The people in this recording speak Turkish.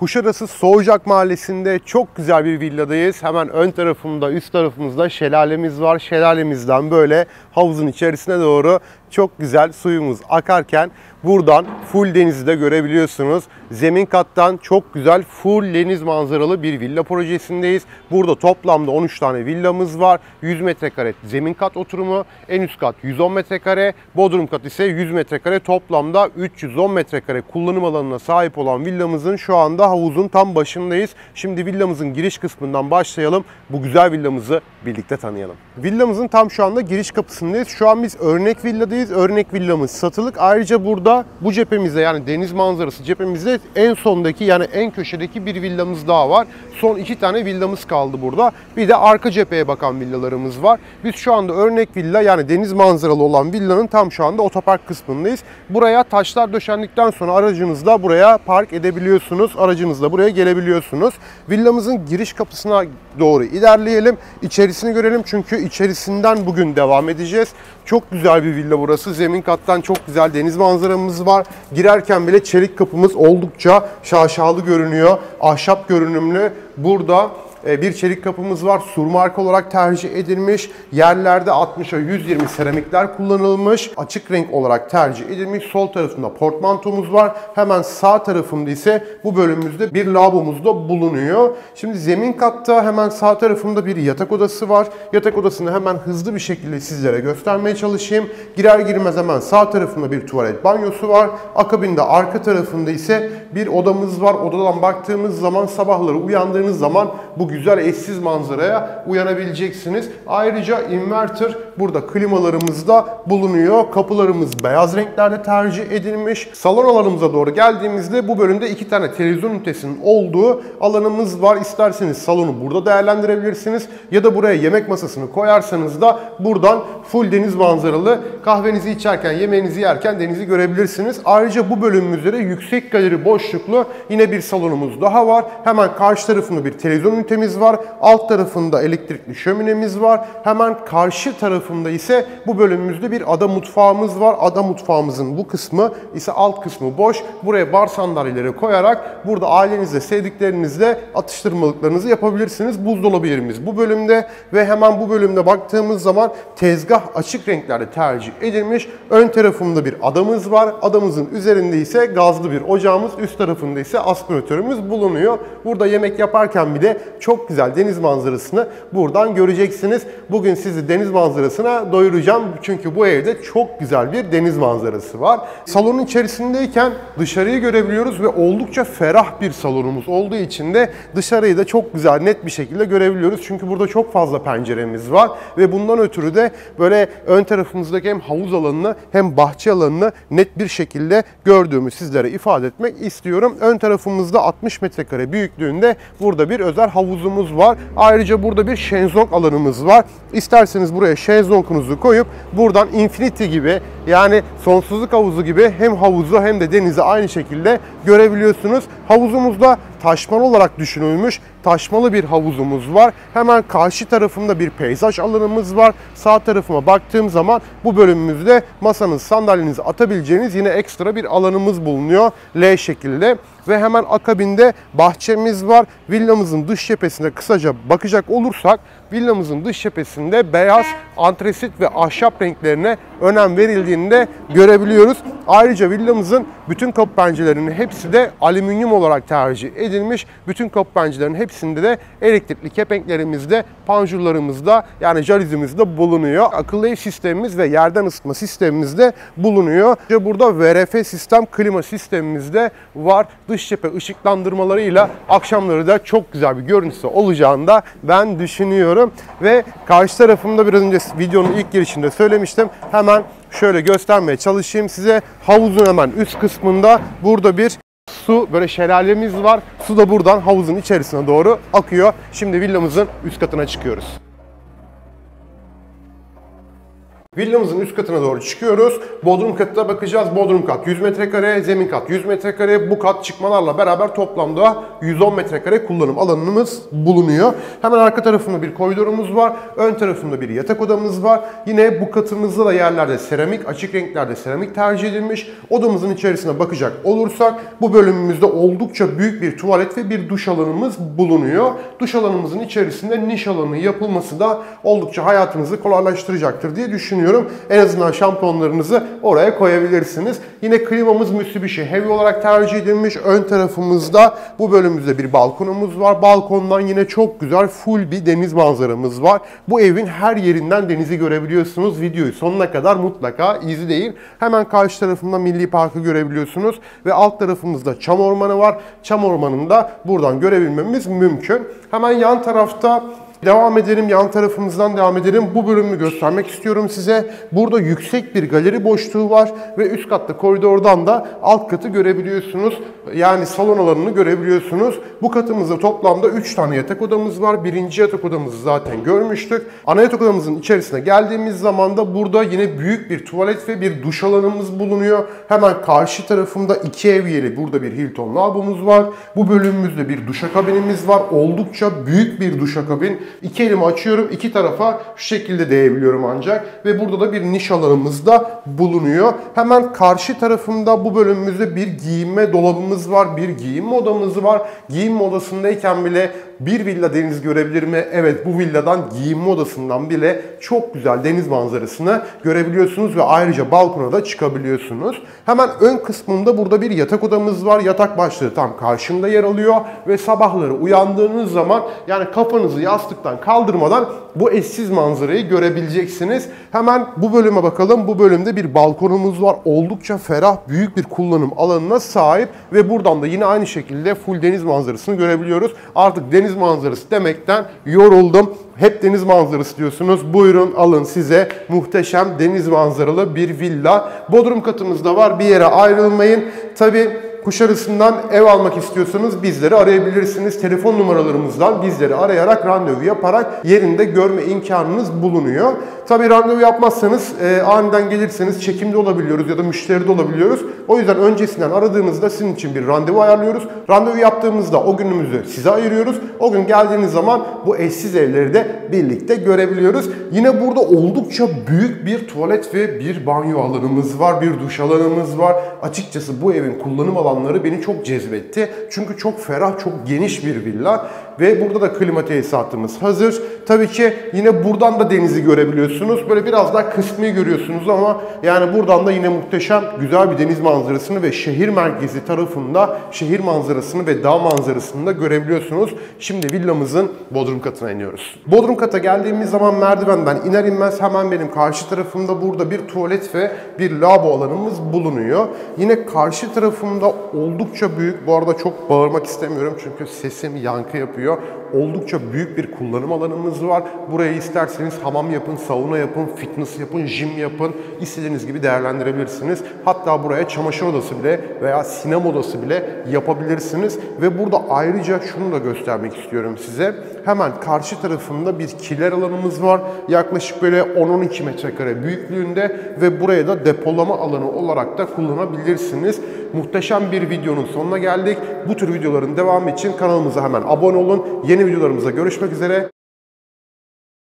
Kuşadası Soğucak Mahallesi'nde çok güzel bir villadayız. Hemen ön tarafımda, üst tarafımızda şelalemiz var. Şelalemizden böyle havuzun içerisine doğru çok güzel suyumuz akarken buradan full denizi de görebiliyorsunuz. Zemin kattan çok güzel full deniz manzaralı bir villa projesindeyiz. Burada toplamda 13 tane villamız var. 100 metrekare zemin kat oturumu, en üst kat 110 metrekare, bodrum kat ise 100 metrekare toplamda 310 metrekare kullanım alanına sahip olan villamızın şu anda havuzun tam başındayız. Şimdi villamızın giriş kısmından başlayalım. Bu güzel villamızı birlikte tanıyalım. Villamızın tam şu anda giriş kapısındayız. Şu an biz örnek villadayız. Örnek villamız satılık. Ayrıca burada bu cephemizde yani deniz manzarası cephemizde en sondaki yani en köşedeki bir villamız daha var. Son iki tane villamız kaldı burada. Bir de arka cepheye bakan villalarımız var. Biz şu anda örnek villa yani deniz manzaralı olan villanın tam şu anda otopark kısmındayız. Buraya taşlar döşendikten sonra aracınızla buraya park edebiliyorsunuz. Aracınızla buraya gelebiliyorsunuz. Villamızın giriş kapısına doğru ilerleyelim. İçerisini görelim çünkü içerisinden bugün devam edeceğiz. Çok güzel bir villa burası. Zemin kattan çok güzel deniz manzaramız var. Girerken bile çelik kapımız oldukça şaşalı görünüyor. Ahşap görünümlü. Burada bir çelik kapımız var. Sur marka olarak tercih edilmiş. Yerlerde 60'a 120 seramikler kullanılmış. Açık renk olarak tercih edilmiş. Sol tarafında portmantomuz var. Hemen sağ tarafında ise bu bölümümüzde bir lavabomuz da bulunuyor. Şimdi zemin katta hemen sağ tarafında bir yatak odası var. Yatak odasını hemen hızlı bir şekilde sizlere göstermeye çalışayım. Girer girmez hemen sağ tarafında bir tuvalet banyosu var. Akabinde arka tarafında ise bir odamız var. Odadan baktığımız zaman sabahları uyandığınız zaman bu güzel eşsiz manzaraya uyanabileceksiniz. Ayrıca inverter burada klimalarımızda bulunuyor. Kapılarımız beyaz renklerde tercih edilmiş. Salon alanımıza doğru geldiğimizde bu bölümde iki tane televizyon ünitesinin olduğu alanımız var. İsterseniz salonu burada değerlendirebilirsiniz ya da buraya yemek masasını koyarsanız da buradan full deniz manzaralı kahvenizi içerken, yemeğinizi yerken denizi görebilirsiniz. Ayrıca bu bölümümüzde de yüksek galeri boşluklu yine bir salonumuz daha var. Hemen karşı tarafında bir televizyon ünitemiz var. Alt tarafında elektrikli şöminemiz var. Hemen karşı tarafında ise bu bölümümüzde bir ada mutfağımız var. Ada mutfağımızın bu kısmı ise alt kısmı boş. Buraya bar sandalyeleri koyarak burada ailenizle, sevdiklerinizle atıştırmalıklarınızı yapabilirsiniz. Buzdolabı yerimiz bu bölümde ve hemen bu bölümde baktığımız zaman tezgah açık renklerde tercih edilmiş. Ön tarafında bir adamız var. Adamızın üzerinde ise gazlı bir ocağımız, üst tarafında ise aspiratörümüz bulunuyor. Burada yemek yaparken bir de çok güzel deniz manzarasını buradan göreceksiniz. Bugün sizi deniz manzarasına doyuracağım. Çünkü bu evde çok güzel bir deniz manzarası var. Salonun içerisindeyken dışarıyı görebiliyoruz ve oldukça ferah bir salonumuz olduğu için de dışarıyı da çok güzel net bir şekilde görebiliyoruz. Çünkü burada çok fazla penceremiz var ve bundan ötürü de böyle ön tarafımızdaki hem havuz alanını hem bahçe alanını net bir şekilde gördüğümü sizlere ifade etmek istiyorum. Ön tarafımızda 60 metrekare büyüklüğünde burada bir özel havuzumuz var. Ayrıca burada bir şenzong alanımız var. İsterseniz buraya şenzongunuzu koyup buradan infinity gibi yani sonsuzluk havuzu gibi hem havuzu hem de denizi aynı şekilde görebiliyorsunuz. Havuzumuzda taşmalı olarak düşünülmüş taşmalı bir havuzumuz var. Hemen karşı tarafında bir peyzaj alanımız var. Sağ tarafıma baktığım zaman bu bölümümüzde masanız, sandalyenizi atabileceğiniz yine ekstra bir alanımız bulunuyor. L şekilde ve hemen akabinde bahçemiz var. Villamızın dış cephesine kısaca bakacak olursak villamızın dış cephesinde beyaz, antresit ve ahşap renklerine önem verildiğini de görebiliyoruz. Ayrıca villamızın bütün kapı pencerelerinin hepsi de alüminyum olarak tercih edilmiş. Bütün kapı pencerelerin hepsinde de elektrikli kepenklerimizde, panjurlarımızda yani jalüzimizde bulunuyor. Akıllı ev sistemimiz ve yerden ısıtma sistemimiz de bulunuyor. İşte burada VRF sistem klima sistemimiz de var. Dış cephe ışıklandırmalarıyla akşamları da çok güzel bir görüntüsü olacağını da ben düşünüyorum. Ve karşı tarafımda biraz önce videonun ilk girişinde söylemiştim. Hemen şöyle göstermeye çalışayım size. Havuzun hemen üst kısmında burada bir su böyle şelalemiz var. Su da buradan havuzun içerisine doğru akıyor. Şimdi villamızın üst katına çıkıyoruz. Villamızın üst katına doğru çıkıyoruz. Bodrum katına bakacağız. Bodrum kat 100 metrekare, zemin kat 100 metrekare. Bu kat çıkmalarla beraber toplamda 110 metrekare kullanım alanımız bulunuyor. Hemen arka tarafında bir koridorumuz var. Ön tarafında bir yatak odamız var. Yine bu katımızda da yerlerde seramik, açık renklerde seramik tercih edilmiş. Odamızın içerisine bakacak olursak bu bölümümüzde oldukça büyük bir tuvalet ve bir duş alanımız bulunuyor. Duş alanımızın içerisinde niş alanı yapılması da oldukça hayatınızı kolaylaştıracaktır diye düşünüyorum. En azından şampuanlarınızı oraya koyabilirsiniz. Yine klimamız Mitsubishi Heavy olarak tercih edilmiş. Ön tarafımızda bu bölümümüzde bir balkonumuz var. Balkondan yine çok güzel full bir deniz manzaramız var. Bu evin her yerinden denizi görebiliyorsunuz. Videoyu sonuna kadar mutlaka izleyin. Hemen karşı tarafında Milli Parkı görebiliyorsunuz. Ve alt tarafımızda çam ormanı var. Çam ormanında buradan görebilmemiz mümkün. Hemen yan tarafta Devam edelim, yan tarafımızdan devam edelim. Bu bölümü göstermek istiyorum size. Burada yüksek bir galeri boşluğu var ve üst katta koridordan da alt katı görebiliyorsunuz. Yani salon alanını görebiliyorsunuz. Bu katımızda toplamda 3 tane yatak odamız var. Birinci yatak odamızı zaten görmüştük. Ana yatak odamızın içerisine geldiğimiz zaman da burada yine büyük bir tuvalet ve bir duş alanımız bulunuyor. Hemen karşı tarafımda iki evyeli burada bir Hilton lavabomuz var. Bu bölümümüzde bir duşakabinimiz var. Oldukça büyük bir duşakabin. İki elimi açıyorum. iki tarafa şu şekilde değebiliyorum ancak. Ve burada da bir niş alanımız da bulunuyor. Hemen karşı tarafımda bu bölümümüzde bir giyinme dolabımız var. Bir giyinme odamız var. Giyinme odasındayken bile bir villa deniz görebilir mi? Evet bu villadan giyinme odasından bile çok güzel deniz manzarasını görebiliyorsunuz ve ayrıca balkona da çıkabiliyorsunuz. Hemen ön kısmında burada bir yatak odamız var. Yatak başlığı tam karşımda yer alıyor ve sabahları uyandığınız zaman yani kafanızı yastıktan kaldırmadan bu eşsiz manzarayı görebileceksiniz. Hemen bu bölüme bakalım. Bu bölümde bir balkonumuz var. Oldukça ferah, büyük bir kullanım alanına sahip ve buradan da yine aynı şekilde full deniz manzarasını görebiliyoruz. Artık deniz manzarası demekten yoruldum. Hep deniz manzarası diyorsunuz. Buyurun alın size muhteşem deniz manzaralı bir villa. Bodrum katımızda var. Bir yere ayrılmayın. Tabii Kuşarısı'ndan ev almak istiyorsanız bizleri arayabilirsiniz. Telefon numaralarımızdan bizleri arayarak randevu yaparak yerinde görme imkanınız bulunuyor. Tabi randevu yapmazsanız e, aniden gelirseniz çekimde olabiliyoruz ya da müşteride olabiliyoruz. O yüzden öncesinden aradığınızda sizin için bir randevu ayarlıyoruz. Randevu yaptığımızda o günümüzü size ayırıyoruz. O gün geldiğiniz zaman bu eşsiz evleri de birlikte görebiliyoruz. Yine burada oldukça büyük bir tuvalet ve bir banyo alanımız var. Bir duş alanımız var. Açıkçası bu evin kullanım alanları beni çok cezbetti. Çünkü çok ferah, çok geniş bir villa. Ve burada da klima tesisatımız hazır. Tabii ki yine buradan da denizi görebiliyorsunuz. Böyle biraz daha kısmi görüyorsunuz ama yani buradan da yine muhteşem güzel bir deniz manzarasını ve şehir merkezi tarafında şehir manzarasını ve dağ manzarasını da görebiliyorsunuz. Şimdi villamızın bodrum katına iniyoruz. Bodrum kata geldiğimiz zaman merdivenden iner inmez hemen benim karşı tarafımda burada bir tuvalet ve bir lavabo alanımız bulunuyor. Yine karşı tarafımda oldukça büyük, bu arada çok bağırmak istemiyorum çünkü sesim yankı yapıyor. Oldukça büyük bir kullanım alanımız var. Buraya isterseniz hamam yapın, sauna yapın, fitness yapın, jim yapın. istediğiniz gibi değerlendirebilirsiniz. Hatta buraya çamaşır odası bile veya sinema odası bile yapabilirsiniz. Ve burada ayrıca şunu da göstermek istiyorum size. Hemen karşı tarafında bir kiler alanımız var. Yaklaşık böyle 10-12 metrekare büyüklüğünde ve buraya da depolama alanı olarak da kullanabilirsiniz. Muhteşem bir videonun sonuna geldik. Bu tür videoların devamı için kanalımıza hemen abone olun. Yeni videolarımıza görüşmek üzere.